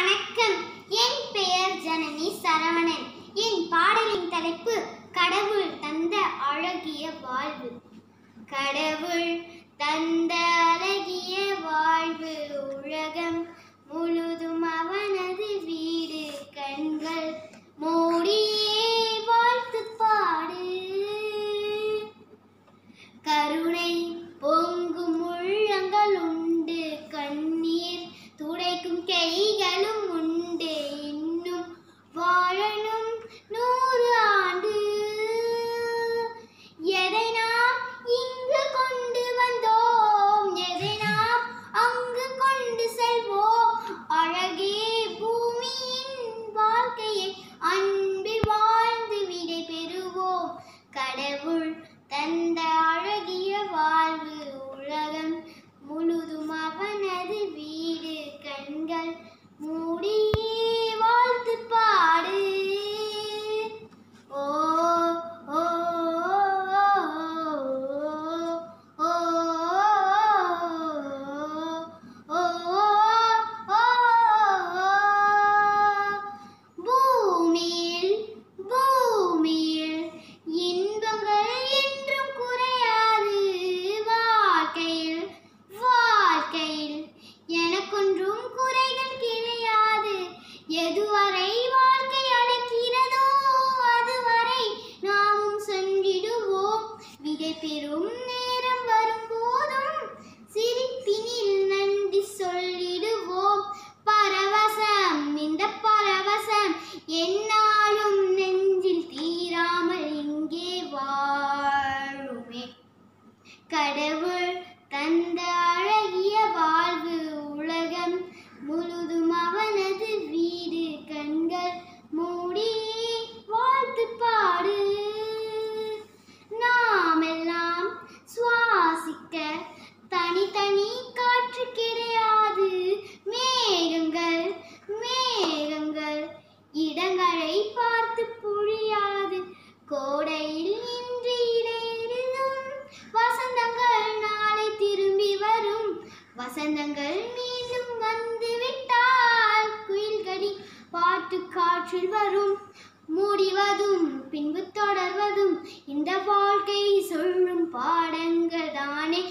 வணக்கம். என் பெயர் ஜனனி சரவணன். என் பாடலின் தலைப்பு கடவுள் தந்த அழகிய வாழ்வு. கடவுள் 努力 எதுவரை வாழ்க்கை அழைக்கிறதோ அதுவரை நாமும் சென்றிடுவோம். விடை பெறும் நேரம் வரும்போதும் சிரிப்பினில் இடங்களை பார்த்து புழியாது. கோடையில் இன்று இடையிலும் வசந்தங்கள் நாளை திரும்பி வரும். வசந்தங்கள் மீண்டும் வந்து விட்டால் குயில்களின் பாட்டு காற்றில் வரும். மூடிவதும் பின்பு தொடர்வதும். இந்த வாழ்க்கை சொல்லும் பாடங்கள் தானே.